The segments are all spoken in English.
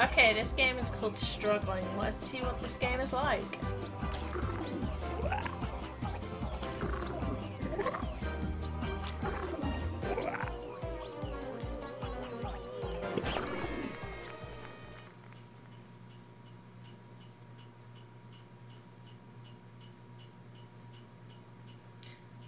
Okay, this game is called Struggling. Let's see what this game is like.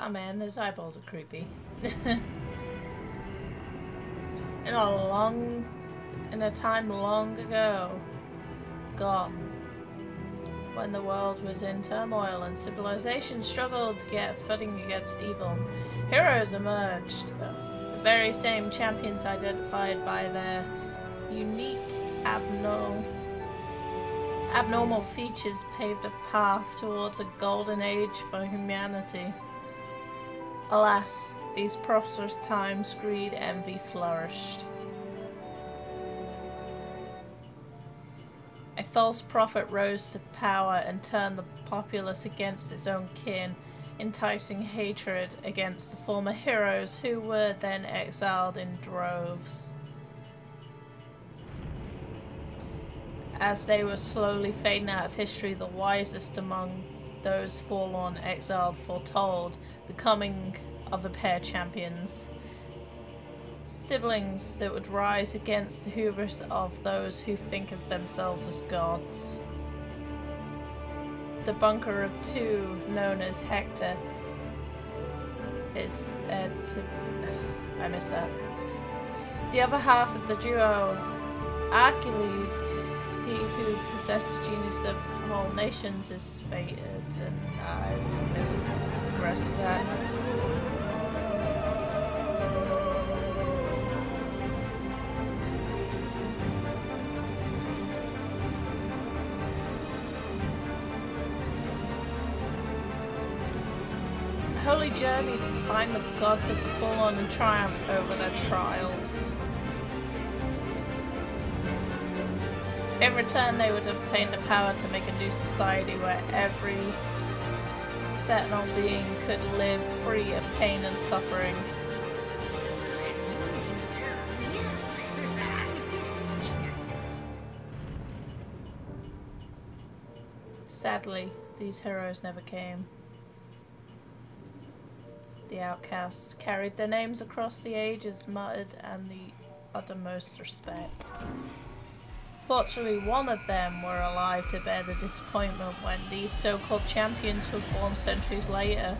Oh man, those eyeballs are creepy. and a long, in a time long ago, gone, when the world was in turmoil and civilization struggled to get footing against evil, heroes emerged. The very same champions identified by their unique abnormal abnormal features paved a path towards a golden age for humanity. Alas, these prosperous times greed and envy flourished. False prophet rose to power and turned the populace against its own kin, enticing hatred against the former heroes who were then exiled in droves. As they were slowly fading out of history, the wisest among those forlorn exiled foretold the coming of a pair champions. Siblings that would rise against the hubris of those who think of themselves as gods. The bunker of two, known as Hector, is uh, to, I miss that. The other half of the duo, Achilles, he who possessed the genius of whole nations, is fated, and I miss the rest of that. Journey to find the gods of the fallen and triumph over their trials. In return, they would obtain the power to make a new society where every sentinel being could live free of pain and suffering. Sadly, these heroes never came. The outcasts carried their names across the ages, muttered and the uttermost respect. Fortunately, one of them were alive to bear the disappointment when these so-called champions were born centuries later.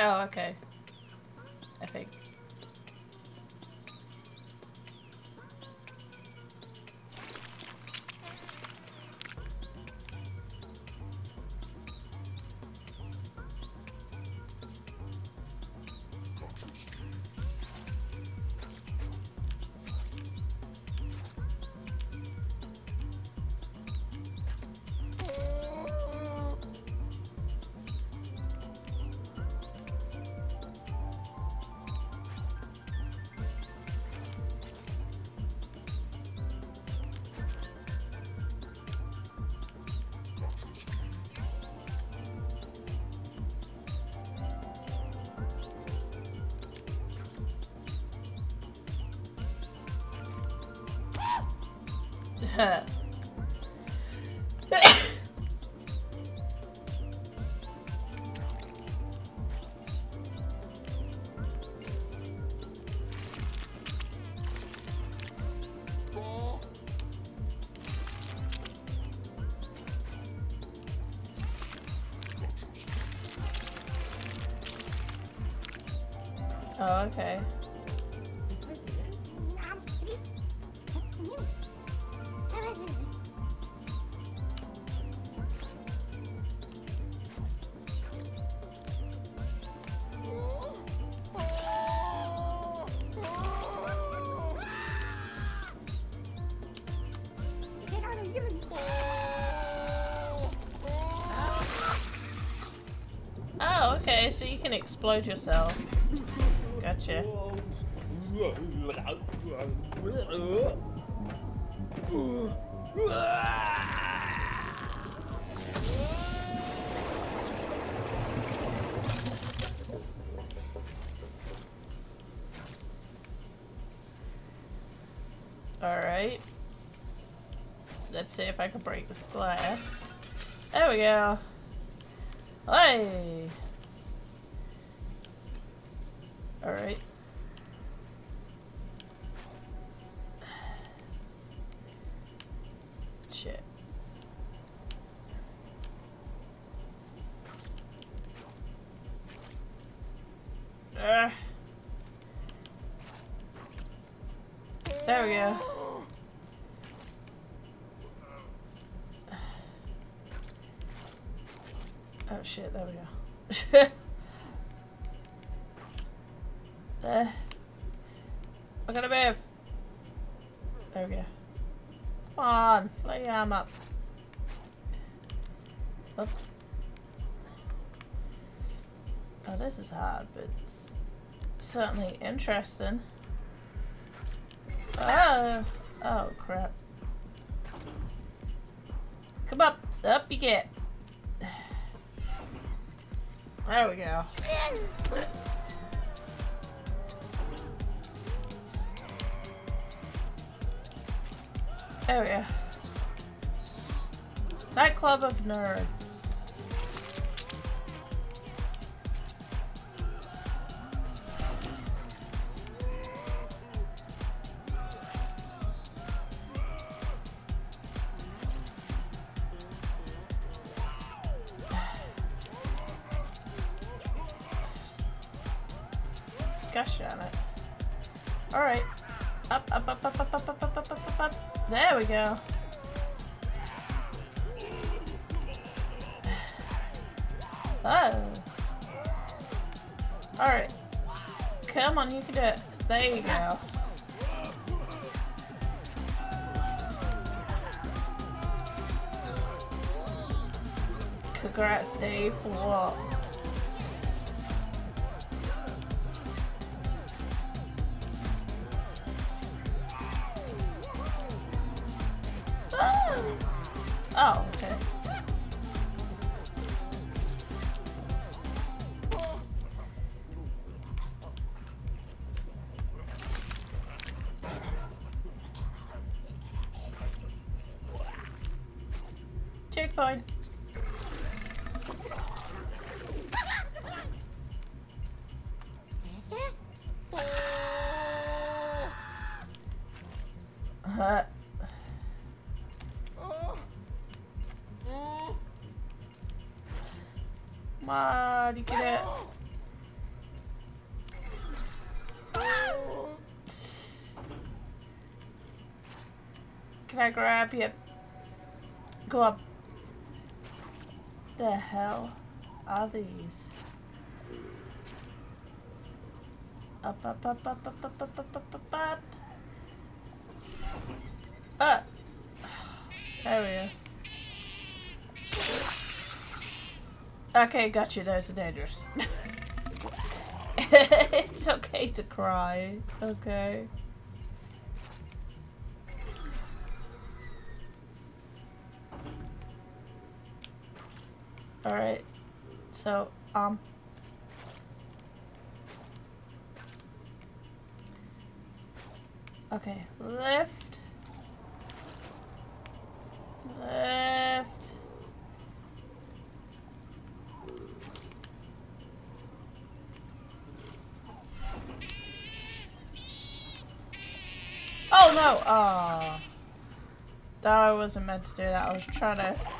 Oh, okay. I think. Oh, okay. Oh, okay, so you can explode yourself. Gotcha. Alright. Let's see if I can break this glass. There we go. Hey! Alright. Shit. Ugh. There we go. Oh shit, there we go. uh, I gotta move. There we go. Come on, fly your arm up. Up. Oh, this is hard, but it's certainly interesting. Oh, oh crap. Come up, up you get. There we go. We go. Nightclub of Nerds. Gosh darn it. Alright. Up, up, up, up, up, up, up, up, up, up, up. There we go. Oh. Alright. Come on, you can do it. There you go. Congrats, Dave, for what? On, you get it. Can I grab you? Go up. The hell are these? Up, up, up, up, up, up, up, up, up, up, up. Up. There we go. Okay, got you. Those are dangerous. it's okay to cry. Okay. So, um. Okay, left. Left. Oh no! Ah. I wasn't meant to do that. I was trying to.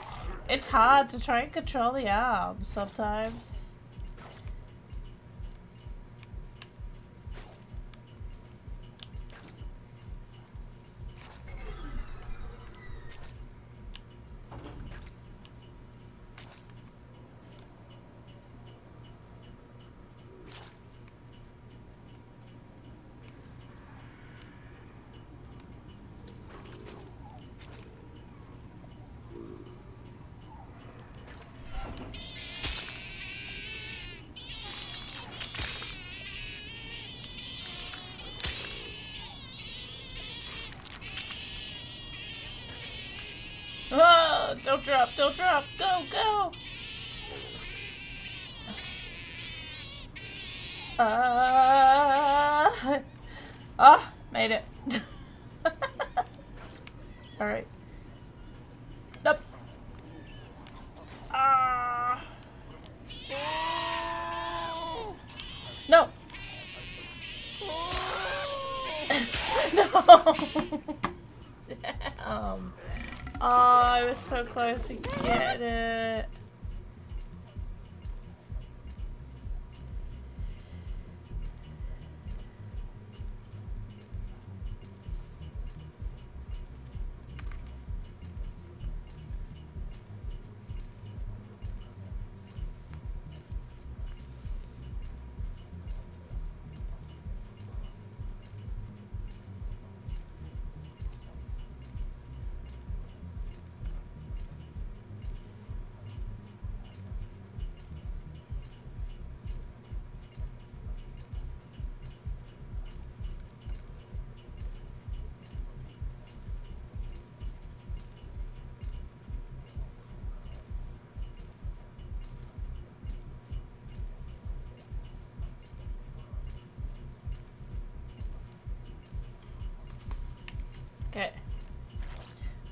It's hard to try and control the arms sometimes. Alright. Nope. Ah. No. no. Damn. Oh, I was so close to get it.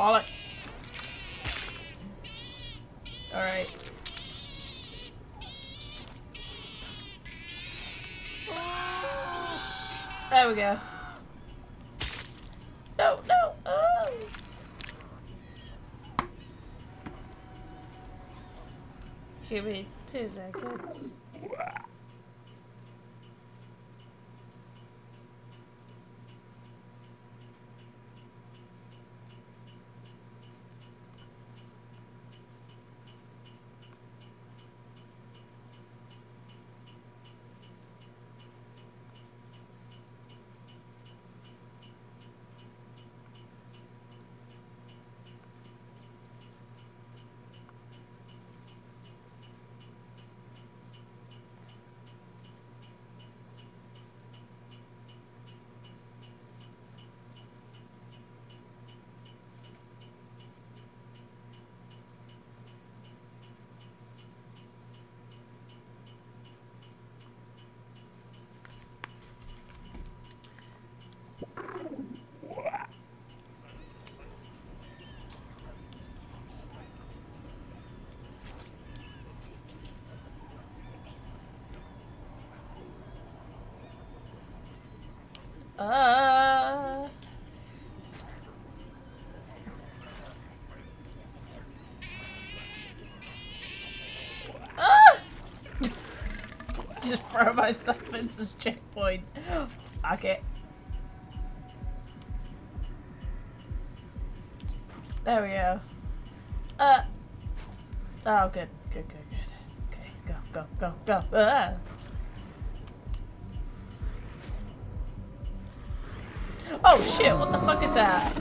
Bollocks. Alright. There we go. No, no. Oh. Give me two seconds. Uh. Ah! Just throw myself into this checkpoint. Okay. There we go. Uh. Oh, good. Good, good, good. Okay, go, go, go, go. Ah. Shit, what the fuck is that?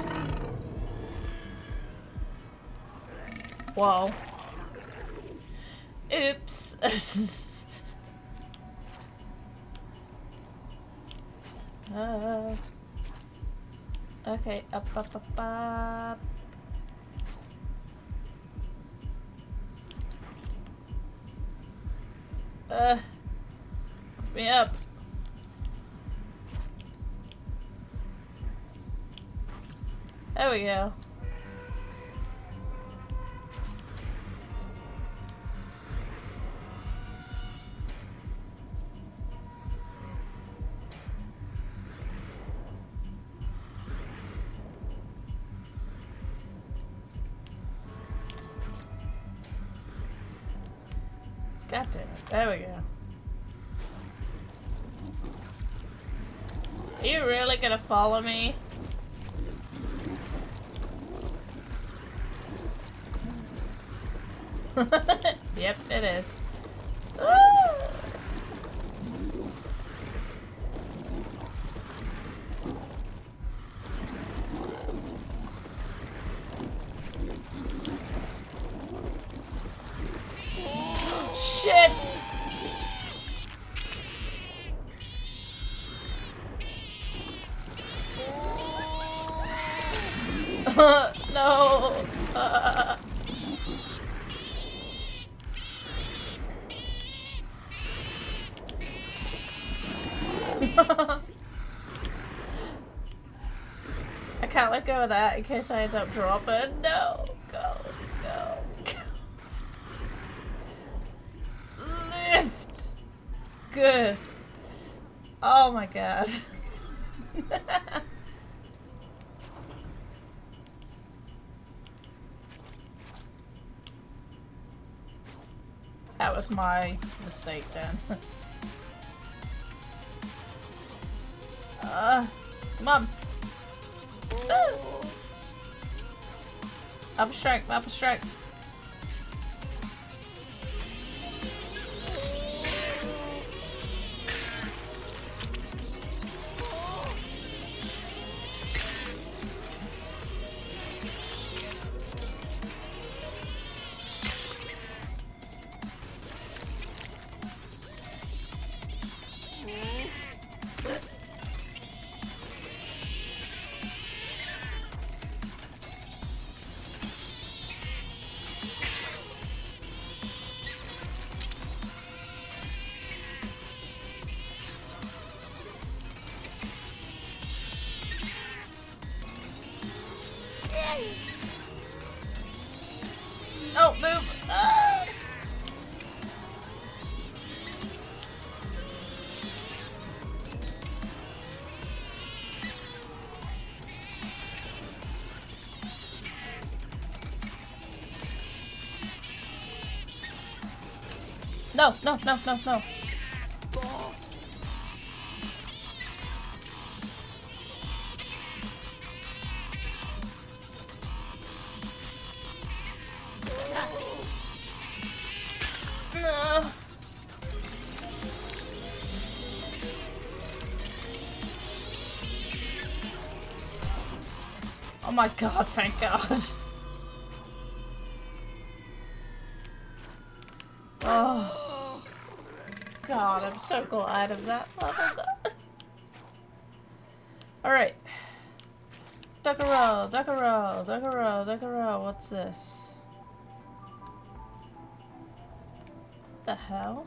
Whoa. Oops. uh, okay, up, up, up, up. Uh, me up. There we go. Damn it. There we go. Are you really gonna follow me? yep, it is. Let go of that in case I end up dropping. No! Go, go, go. Lift! Good. Oh my god. that was my mistake then. uh, come on. Up a strike, up a strike. Oh, move! Ah! No, no, no, no, no. No. My god, thank god. Oh. God, I'm so glad of that. Alright. Duck a roll, duck roll, duck roll, duck roll. What's this? the hell?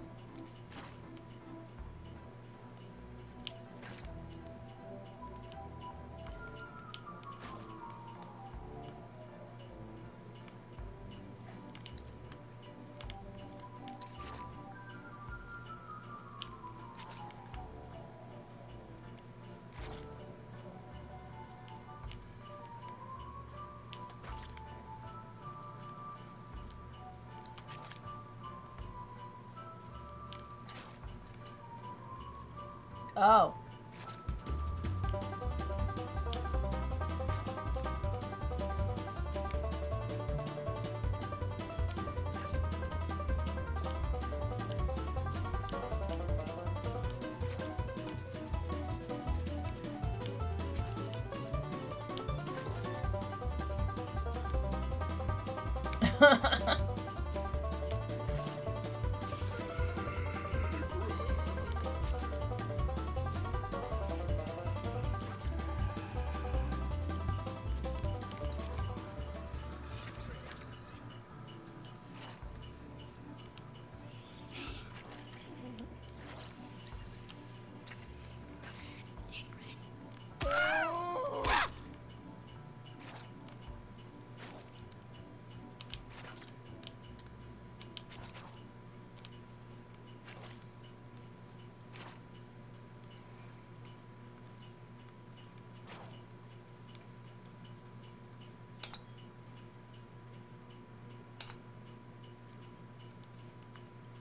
ハハハハ!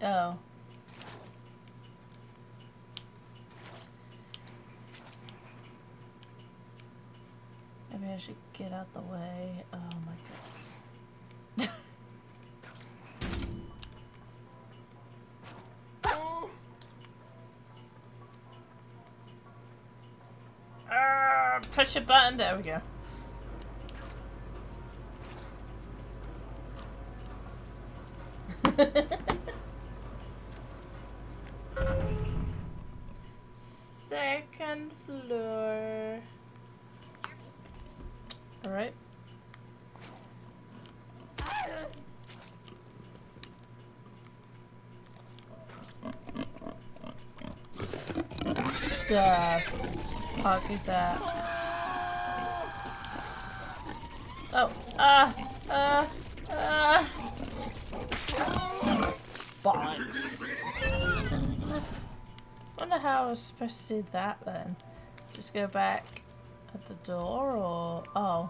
Oh. Maybe I should get out the way. Oh my goodness. Ah, push a button. There we go. The fuck is that? Oh, ah, ah, ah. Bollocks. Wonder how I was supposed to do that then. Just go back at the door or oh.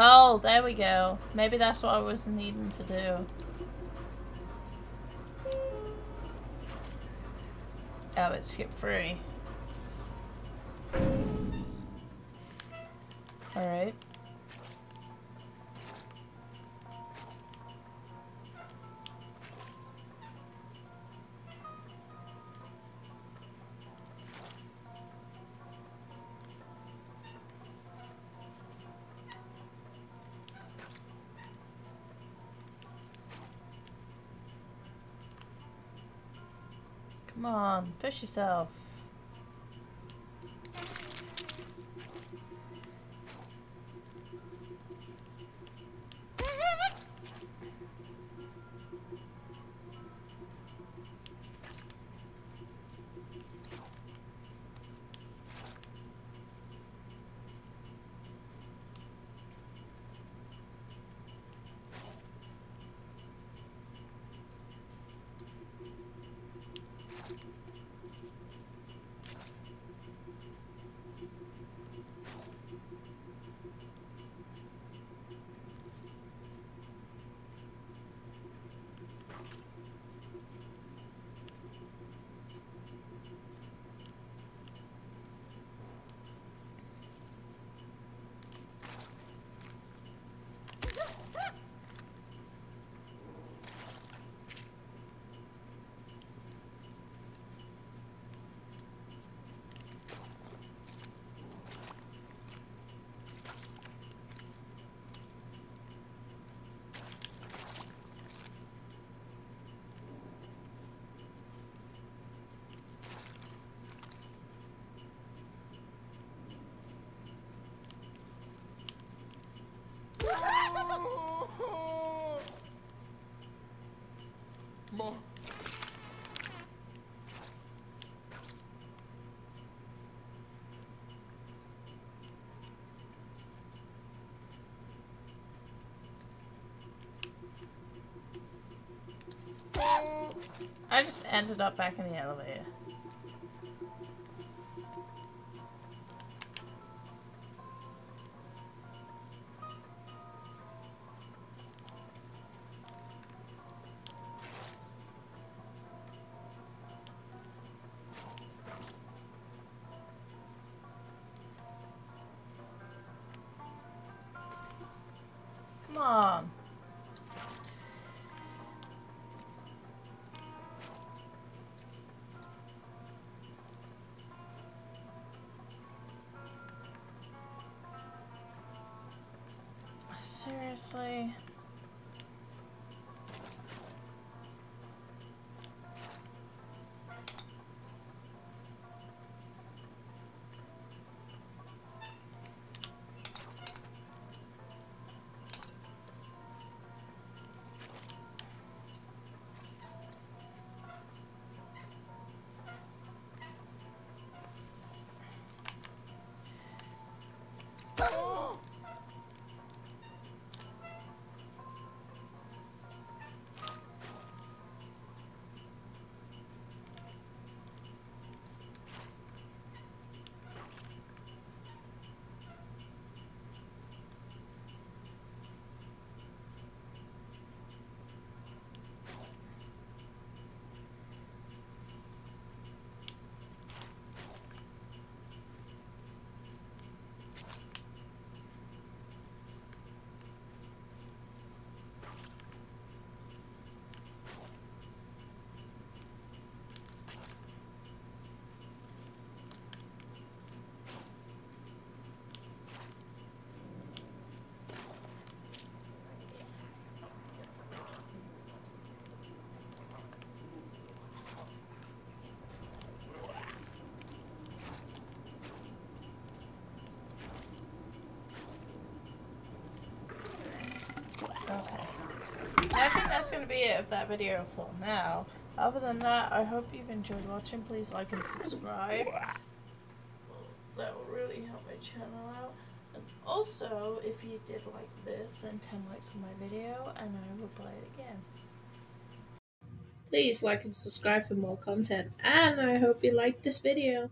Oh, there we go. Maybe that's what I was needing to do. Oh, it skipped free. Come on, push yourself. More. I just ended up back in the elevator. Seriously? Okay. I think that's going to be it of that video for now. Other than that, I hope you've enjoyed watching. Please like and subscribe. That will really help my channel out. And also, if you did like this, then 10 likes on my video and I will play it again. Please like and subscribe for more content. And I hope you liked this video.